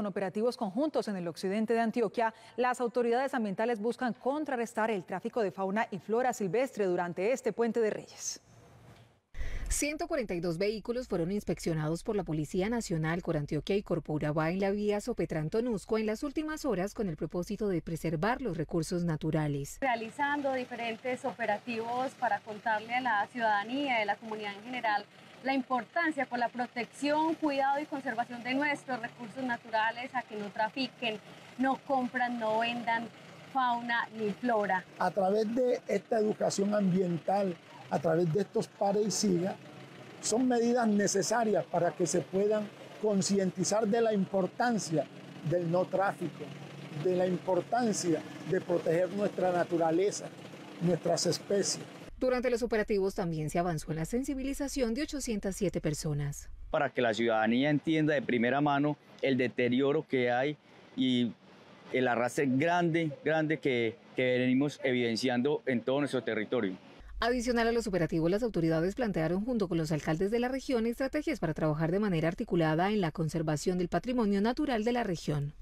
con operativos conjuntos en el occidente de Antioquia, las autoridades ambientales buscan contrarrestar el tráfico de fauna y flora silvestre durante este puente de Reyes. 142 vehículos fueron inspeccionados por la Policía Nacional Corantioquia y Corporaba en la vía Sopetranto-Nusco en las últimas horas con el propósito de preservar los recursos naturales. Realizando diferentes operativos para contarle a la ciudadanía y a la comunidad en general la importancia por la protección, cuidado y conservación de nuestros recursos naturales, a que no trafiquen, no compran, no vendan fauna ni flora. A través de esta educación ambiental, a través de estos pares y siga, son medidas necesarias para que se puedan concientizar de la importancia del no tráfico, de la importancia de proteger nuestra naturaleza, nuestras especies. Durante los operativos también se avanzó en la sensibilización de 807 personas. Para que la ciudadanía entienda de primera mano el deterioro que hay y el arrastre grande, grande que, que venimos evidenciando en todo nuestro territorio. Adicional a los operativos, las autoridades plantearon junto con los alcaldes de la región estrategias para trabajar de manera articulada en la conservación del patrimonio natural de la región.